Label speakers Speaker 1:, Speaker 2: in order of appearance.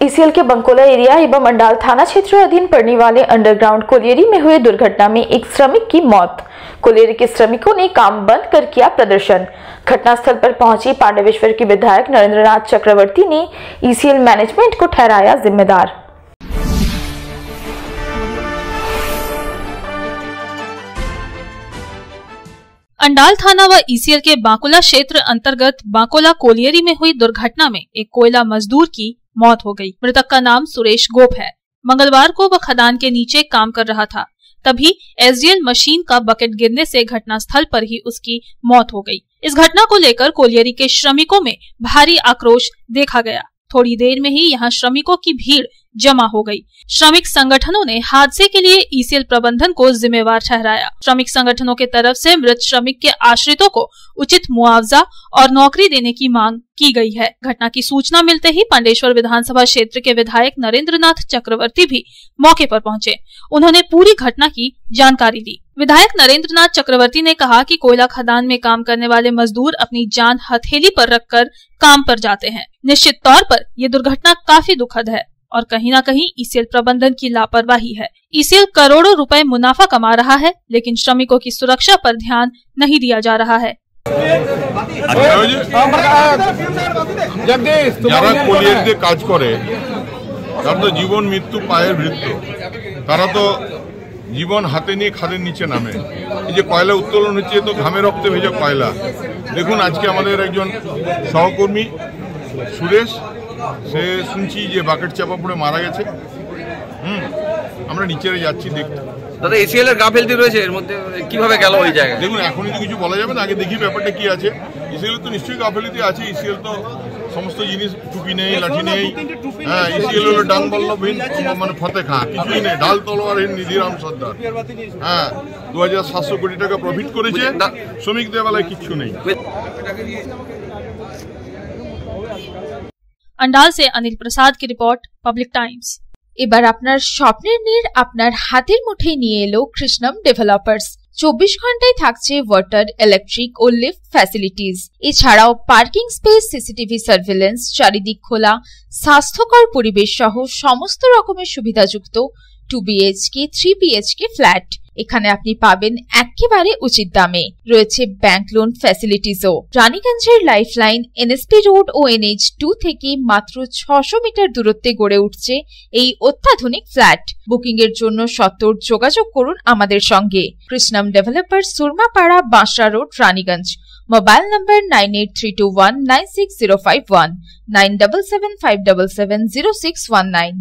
Speaker 1: ECL के Bankola area एवं अंडाल थाना क्षेत्र अधीन पड़ने वाले अंडरग्राउंड कोलियरी में हुए दुर्घटना में एक श्रमिक की मौत। कोलियरी के श्रमिकों ने काम बंद कर किया प्रदर्शन। घटनास्थल पर पहुँची पांडवेश्वर के विधायक नरेंद्रनाथ चक्रवर्ती ने ईसीएल मैनेजमेंट को ठहराया जिम्मेदार।
Speaker 2: अंडाल थाना व ईसीएल के बांकुला क्षेत्र अंतर्गत बांकुला कोलियरी में हुई दुर्घटना में एक कोयला मजदूर की मौत हो गई। मृतक का नाम सुरेश गोप है। मंगलवार को वह खदान के नीचे काम कर रहा था। तभी एसडीएल मशीन का बकेट गिरने से घटनास्थल पर ही उसकी मौत हो गई। इस घटना को लेकर कोलियरी के श्रमिकों में भारी आक्रोश देखा गया। थोड़ी देर में ही यहाँ श्रमिकों की भीड़ जमा हो गई। श्रमिक संगठनों ने हादसे के लिए ईसीएल प्रबंधन को जिम्मेवार ठहराया। श्रमिक संगठनों के तरफ़ से मृत श्रमिक के आश्रितों को उचित मुआवजा और नौकरी देने की मांग की गई है। घटना की सूचना मिलते ही पांडेश्वर विधानसभा क्षेत्र के विधायक नरेंद्र नाथ चक्रवर्ती भी मौके पर पहुँचे। उन्होंने पूरी घटना की जानकारी दी। विधायक नरेंद्र नाथ चक्रवर्ती ने कहा कि कोयला खदान में काम करने वाले मजदूर अपनी जान हथेली पर रखकर काम पर जाते हैं निश्चित तौर पर ये दुर्घटना काफी दुखद है और कहीं ना कहीं ईसीएल प्रबंधन की लापरवाही है ईसीएल करोड़ों रुपए मुनाफा कमा रहा है लेकिन श्रमिकों की सुरक्षा पर ध्यान नहीं दिया जा रहा है
Speaker 3: যারা কলিয়ারিতে কাজ করে তারা তো জীবন মৃত্যু পায়ের বৃত্ত তারা তো জীবন হাতে নিয়ে খাদের নিচে নামে। এই যে কয়লা উত্তোলন হচ্ছে তো ঘামে রক্তে ভেজা কয়লা। দেখুন আজকে আমাদের একজন সহকর্মী সুরেশ সে শুনছি যে বাকেট চাপা পড়ে মারা গেছে। হুম আমরা নিচেরে যাচ্ছি দেখতে।
Speaker 4: দাদা এসিএল এর গাফেলতি রয়েছে এর মধ্যে কীভাবে গেল ওই জায়গায়?
Speaker 3: দেখুন এখনই তো কিছু বলা যাবে না আগে দেখি ব্যাপারটা কি আছে। ইসিএল তো নিশ্চয়ই গাফেলিতে আছে ইসিএল তো সমস্ত জিনিস টুপি নেই লাঠি নেই হ্যাঁ ইসিএল হলো ডাং বল্লভহীন মানে ফতে খা কিছুই নেই ঢাল তলোয়ারহীন নিধিরাম সর্দার হ্যাঁ দু হাজার সাতশো কোটি টাকা প্রফিট করেছে শ্রমিকদের বেলায় কিচ্ছু নেই
Speaker 2: अंडाल से अनिल प्रसाद की रिपोर्ट पब्लिक टाइम्स
Speaker 5: এবার আপনার স্বপ্নের নীড় আপনার হাতের মুঠোয় নিয়ে এলো কৃষ্ণম ডেভেলপার্স চব্বিশ ঘন্টায় থাকছে ওয়াটার ইলেকট্রিক ও লিফট ফ্যাসিলিটিস এছাড়াও পার্কিং স্পেস সিসিটিভি সার্ভেলেন্স চারিদিক খোলা, স্বাস্থ্যকর পরিবেশ সহ সমস্ত রকমের সুবিধাযুক্ত two BHK three BHK flat এখানে আপনি পাবেন একেবারে উচিত দামে। রয়েছে ব্যাংক লোন ফ্যাসিলিটিসও রানীগঞ্জের লাইফলাইন এনএসপি রোড ও এনএইচ টু থেকে মাত্র ছশো মিটার দূরত্বে গড়ে উঠছে এই অত্যাধুনিক ফ্ল্যাট বুকিং এর জন্য সত্তর যোগাযোগ করুন আমাদের সঙ্গে। Krishnam developer Surmapara, Banshra road Raniganj. Mobile number nine eight three two one nine six zero five one nine double seven five double seven zero six one nine